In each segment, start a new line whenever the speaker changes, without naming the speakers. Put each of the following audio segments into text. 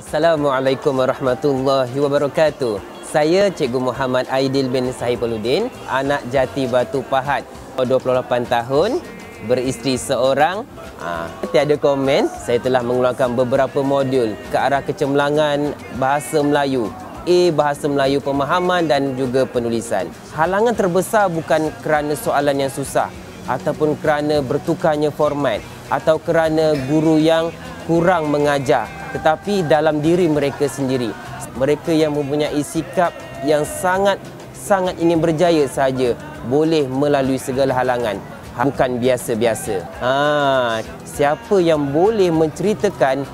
Assalamualaikum warahmatullahi wabarakatuh. Saya Cikgu Muhammad Aidil bin Sahipuluddin, anak jati Batu Pahat, 28 tahun, beristeri seorang. Ha, tiada komen, saya telah mengeluarkan beberapa modul ke arah kecemerlangan bahasa Melayu. A bahasa Melayu pemahaman dan juga penulisan. Halangan terbesar bukan kerana soalan yang susah ataupun kerana bertukarnya format atau kerana guru yang kurang mengajar tetapi dalam diri mereka sendiri. Mereka yang mempunyai sikap yang sangat sangat ingin berjaya saja boleh melalui segala halangan. Bukan biasa-biasa. Ha siapa yang boleh menceritakan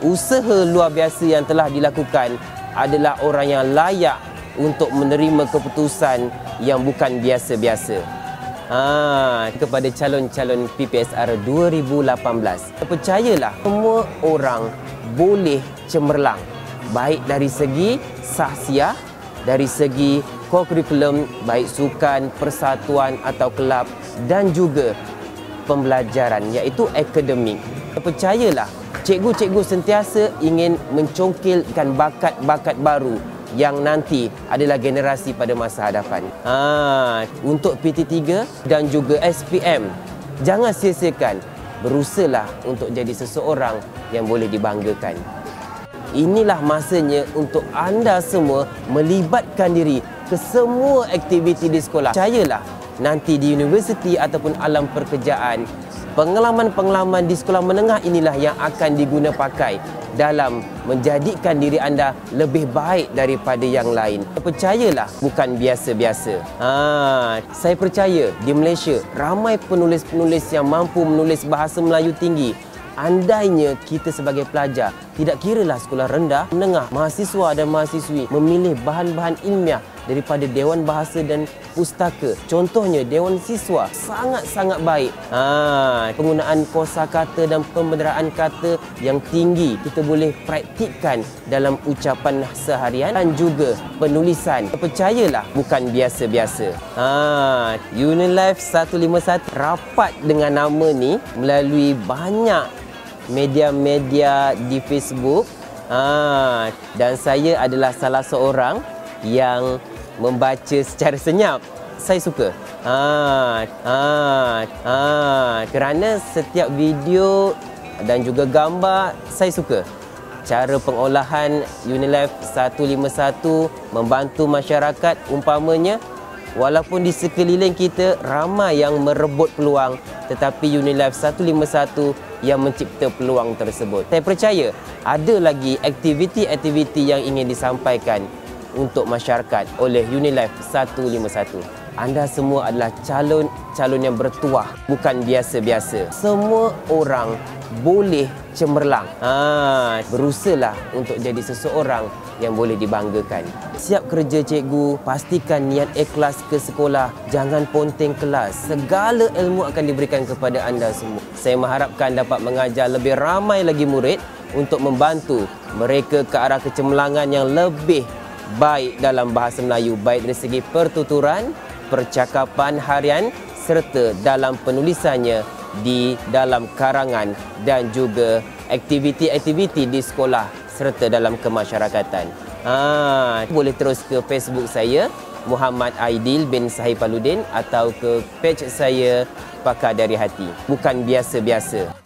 usaha luar biasa yang telah dilakukan adalah orang yang layak untuk menerima keputusan yang bukan biasa-biasa Ha, kepada calon-calon PPSR 2018. Percayalah, semua orang boleh cemerlang. Baik dari segi sahsiah, dari segi kurikulum, baik sukan, persatuan atau kelab dan juga pembelajaran iaitu akademik. Percayalah, cikgu-cikgu sentiasa ingin mencongkilkan bakat-bakat baru yang nanti adalah generasi pada masa hadapan. Ha, untuk PT3 dan juga SPM, jangan sia-siakan. Berusahalah untuk jadi seseorang yang boleh dibanggakan. Inilah masanya untuk anda semua melibatkan diri ke semua aktiviti di sekolah. Percayalah, nanti di universiti ataupun alam pekerjaan, pengalaman-pengalaman di sekolah menengah inilah yang akan diguna pakai dalam menjadikan diri anda lebih baik daripada yang lain. Percayalah, bukan biasa-biasa. Ha, saya percaya di Malaysia ramai penulis-penulis yang mampu menulis bahasa Melayu tinggi. Andainya kita sebagai pelajar, tidak kiralah sekolah rendah, menengah, mahasiswa dan mahasiswi memilih bahan-bahan ilmiah daripada Dewan Bahasa dan Pustaka. Contohnya Dewan Siswa sangat-sangat baik. Ha, penggunaan kosa kata dan pembenderaan kata yang tinggi kita boleh praktikkan dalam ucapan seharian dan juga penulisan. Percayalah bukan biasa-biasa. Ha, Unilife 151 rapat dengan nama ni melalui banyak media-media di Facebook. Ha, dan saya adalah salah seorang yang membaca secara senyap. Saya suka. Ha, ha, ha, kerana setiap video dan juga gambar saya suka. Cara pengolahan Unilife 151 membantu masyarakat umpamanya walaupun di sekeliling kita ramai yang merebut peluang tetapi Unilife 151 yang mencipta peluang tersebut. Saya percaya ada lagi aktiviti-aktiviti yang ingin disampaikan untuk masyarakat oleh Unilife 151. Anda semua adalah calon-calon yang bertuah, bukan biasa-biasa. Semua orang boleh cemerlang. Ha, berusahalah untuk jadi seseorang yang boleh dibanggakan. Siap kerja cikgu, pastikan niat ikhlas ke sekolah, jangan ponteng kelas. Segala ilmu akan diberikan kepada anda semua. Saya mengharapkan dapat mengajar lebih ramai lagi murid untuk membantu mereka ke arah kecemerlangan yang lebih baik dalam bahasa Melayu baik dari segi pertuturan, percakapan harian serta dalam penulisannya di dalam karangan dan juga aktiviti-aktiviti di sekolah serta dalam kemasyarakatan. Ha, boleh terus ke Facebook saya Muhammad Aidil bin Sahih Paludin atau ke page saya Pakar Dari Hati. Bukan biasa-biasa.